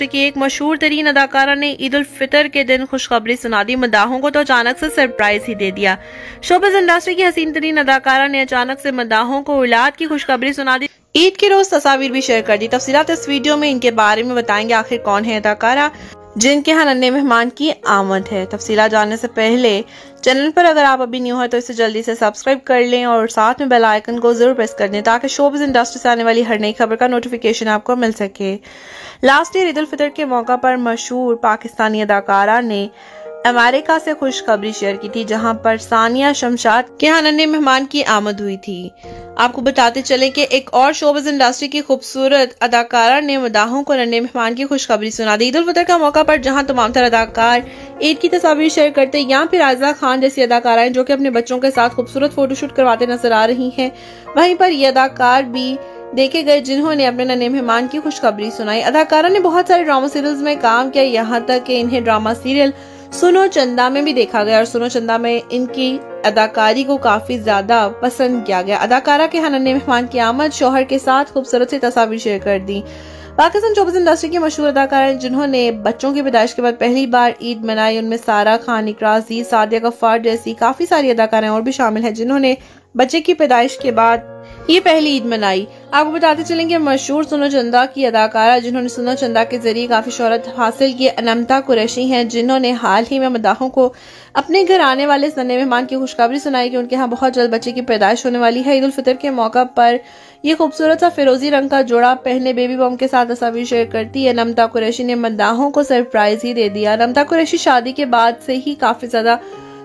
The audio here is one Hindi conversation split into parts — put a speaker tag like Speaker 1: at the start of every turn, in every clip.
Speaker 1: इंडस्ट्री की एक मशहूर तरीन अदाकारा ने ईद उल फितर के दिन खुशखबरी सुना दी। मदाहों को तो अचानक से सरप्राइज़ ही दे दिया। शोबज इंडस्ट्री की हसीन तरीन अदाकारा ने अचानक से मदाहों को औलाद की खुशखबरी सुना दी। ईद के रोज तस्वीर भी शेयर कर दी। तफसीत इस वीडियो में इनके बारे में बताएँगे। आखिर कौन है अदाकारा? जिनके यहाँ नन्हे मेहमान की आमद है। तफसीला जानने से पहले चैनल पर अगर आप अभी न्यू है तो इसे जल्दी से सब्सक्राइब कर लें और साथ में बेल आइकन को ज़रूर प्रेस कर दें ताकि शोबिस इंडस्ट्री से आने वाली हर नई खबर का नोटिफिकेशन आपको मिल सके। लास्ट ईयर ईद उल फितर के मौका पर मशहूर पाकिस्तानी अदाकारा ने अमेरिका से खुशखबरी शेयर की थी, जहाँ पर सानिया शमशाद के नन्हे मेहमान की आमद हुई थी। आपको बताते चले कि एक और शोबज इंडस्ट्री की खूबसूरत अदाकारा ने मदाहों को नन्हे मेहमान की खुशखबरी सुना दी। ईद उल फितर का मौका पर जहाँ तमाम तर अदाकार ईद की तस्वीर शेयर करते, यहाँ फिर आजा खान जैसी अदाकाराएँ जो कि अपने बच्चों के साथ खूबसूरत फोटोशूट करवाते नज़र आ रही हैं। वहीं पर ये अदाकार भी देखे गए, जिन्होंने अपने नन्हे मेहमान की खुशखबरी सुनाई। अदाकारा ने बहुत सारे ड्रामा सीरियल्स में काम किया, यहाँ तक कि इन्हें ड्रामा सीरियल सुनो चंदा में भी देखा गया और सुनो चंदा में इनकी अदाकारी को काफ़ी ज़्यादा पसंद किया गया। अदाकारा के हनन्ने मेहमान की आमद शोहर के साथ खूबसूरत सी तस्वीर शेयर कर दी। पाकिस्तान चौबीस इंडस्ट्री की मशहूर अदाकारा जिन्होंने बच्चों की पैदाइश के बाद पहली बार ईद मनाई। उनमें सारा खान इकराजी सादिया गफ्फार जैसी काफ़ी सारी अदाकाराएँ और भी शामिल हैं जिन्होंने बच्चे की पैदाइश के बाद ये पहली ईद मनाई। आपको बताते चलेंगे, मशहूर सुनो चंदा की अदाकारा, जिन्होंने सुनो चंदा के ज़रिए काफ़ी शोहरत हासिल की। अनमता कुरैशी हैं, जिन्होंने हाल ही में मदाहों को अपने घर आने वाले सन्ने मेहमान की खुशखबरी सुनाई कि उनके यहाँ बहुत जल्द बच्चे की पैदाइश होने वाली है। ईद उल फितर के मौका पर ये खूबसूरत सा फिरोजी रंग का जोड़ा पहले बेबी बॉम के साथ तस्वीर शेयर करती है। नमता कुरैशी ने मदाहों को सरप्राइज़ ही दे दिया। नमता कुरैशी शादी के बाद से ही काफ़ी ज़्यादा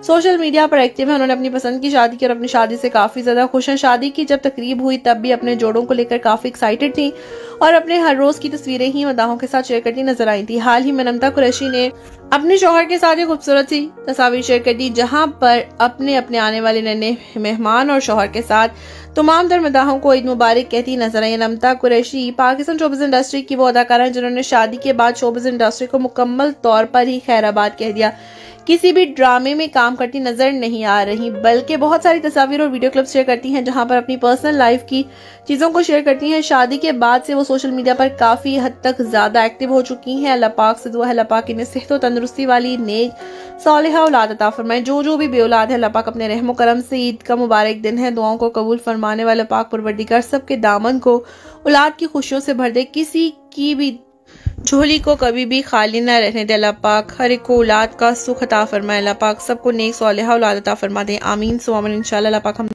Speaker 1: सोशल मीडिया पर एक्टिव है, उन्होंने अपनी पसंद की शादी की और अपनी शादी से काफ़ी ज़्यादा खुश हैं। शादी की जब तकरीब हुई, तब भी अपने जोड़ों को लेकर काफ़ी एक्साइटेड थी और अपने हर रोज की तस्वीरें ही मदाहों के साथ शेयर करती नज़र आई थी। हाल ही में नमता कुरैशी ने अपने शोहर के साथ एक खूबसूरत सी तस्वीर शेयर कर दी, जहाँ पर अपने अपने आने वाले नन्हे मेहमान और शोहर के साथ तमाम दर मदाहों को ईद मुबारक कहती नज़र आई। नमता कुरैशी, पाकिस्तान शोबिस इंडस्ट्री की वो अदाकारा जिन्होंने शादी के बाद शोबिस इंडस्ट्री को मुकम्मल तौर पर ही खैराबाद कह दिया। किसी भी ड्रामे में काम करती नज़र नहीं आ रही, बल्कि बहुत सारी तस्वीर और वीडियो क्लिप शेयर करती हैं, जहाँ पर अपनी पर्सनल लाइफ की चीज़ों को शेयर करती हैं। शादी के बाद से वो सोशल मीडिया पर काफ़ी हद तक ज़्यादा एक्टिव हो चुकी हैं। अल्लाह पाक से दुआ है, अल्लाह पाक इन्हें सेहत तंदुरुस्ती वाली नेक, सालिहा औलाद अता फरमाए। जो जो भी बेऔलाद है, अल्लाह पाक अपने रहम करम से ईद का मुबारक दिन है। दुआओं को कबूल फरमाने वाले पाक परवरदिगार, सबके दामन को औलाद की खुशियों से भर दे। किसी की भी झोली को कभी भी खाली ना रहने दे, अल्लाह पाक। हर एक को औलाद का सुख अता फरमाए। अल्लाह पाक सबको नेक साल औलाद अता फरमा दे। आमीन। सो अमन इंशाल्लाह। अल्लाह पाक हम